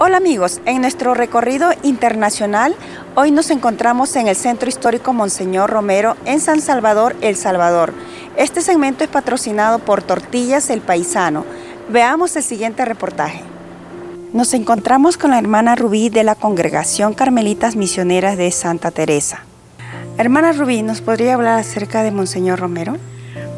Hola amigos, en nuestro recorrido internacional hoy nos encontramos en el Centro Histórico Monseñor Romero en San Salvador, El Salvador. Este segmento es patrocinado por Tortillas El Paisano. Veamos el siguiente reportaje. Nos encontramos con la hermana Rubí de la Congregación Carmelitas Misioneras de Santa Teresa. Hermana Rubí, ¿nos podría hablar acerca de Monseñor Romero?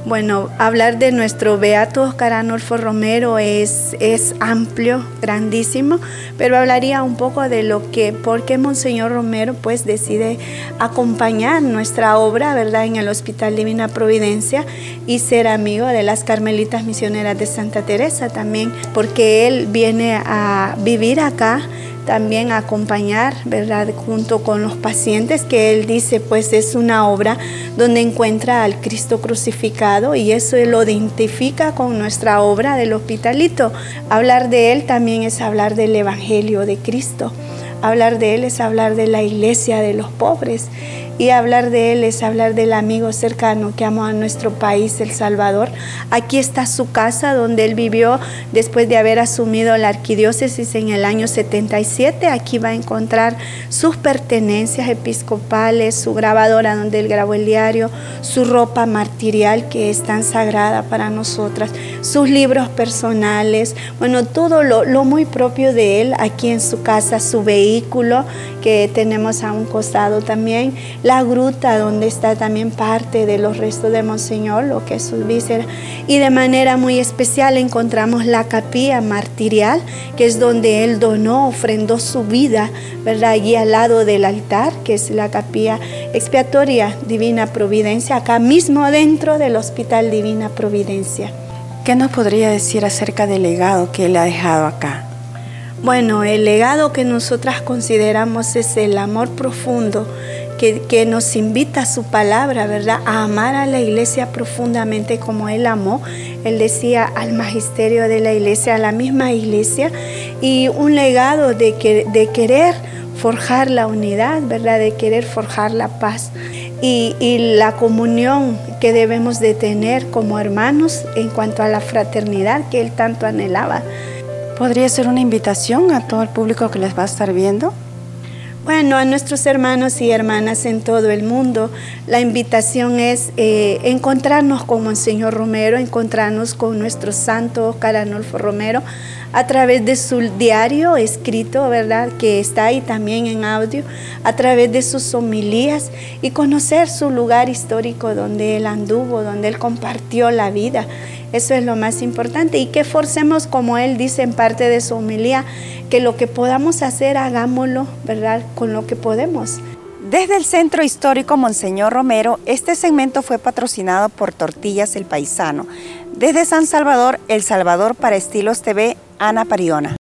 Bueno, hablar de nuestro Beato Oscar Anolfo Romero es, es amplio, grandísimo, pero hablaría un poco de lo que, por qué Monseñor Romero pues decide acompañar nuestra obra, ¿verdad?, en el Hospital Divina Providencia y ser amigo de las Carmelitas Misioneras de Santa Teresa también, porque él viene a vivir acá también acompañar, ¿verdad? Junto con los pacientes que él dice, pues es una obra donde encuentra al Cristo crucificado y eso lo identifica con nuestra obra del hospitalito. Hablar de él también es hablar del Evangelio de Cristo. Hablar de él es hablar de la iglesia de los pobres y hablar de él es hablar del amigo cercano que amó a nuestro país, El Salvador. Aquí está su casa donde él vivió después de haber asumido la arquidiócesis en el año 77. Aquí va a encontrar sus pertenencias episcopales, su grabadora donde él grabó el diario, su ropa martirial que es tan sagrada para nosotras, sus libros personales, bueno, todo lo, muy propio de él aquí en su casa, su vehículo que tenemos a un costado también, la gruta donde está también parte de los restos de Monseñor, lo que es su víscera. Y de manera muy especial encontramos la capilla martirial, que es donde él donó, ofrendó su vida, ¿verdad? Allí al lado del altar, que es la capilla expiatoria Divina Providencia, acá mismo dentro del Hospital Divina Providencia. ¿Qué nos podría decir acerca del legado que él ha dejado acá? Bueno, el legado que nosotras consideramos es el amor profundo que, nos invita a su palabra, ¿verdad? A amar a la iglesia profundamente como Él amó. Él decía al magisterio de la iglesia, a la misma iglesia, y un legado de, que, de querer forjar la unidad, ¿verdad? De querer forjar la paz. Y, la comunión que debemos de tener como hermanos en cuanto a la fraternidad que él tanto anhelaba. ¿Podría ser una invitación a todo el público que les va a estar viendo? Bueno, a nuestros hermanos y hermanas en todo el mundo, la invitación es eh, encontrarnos con Monseñor Romero, encontrarnos con nuestro santo Oscar Anolfo Romero a través de su diario escrito, ¿verdad? Que está ahí también en audio, a través de sus homilías y conocer su lugar histórico donde él anduvo, donde él compartió la vida. Eso es lo más importante y que forcemos, como él dice en parte de su homilía, que lo que podamos hacer, hagámoslo, ¿verdad? Con lo que podemos. Desde el Centro Histórico Monseñor Romero, este segmento fue patrocinado por Tortillas El Paisano. Desde San Salvador, El Salvador para Estilos TV, Ana Pariona.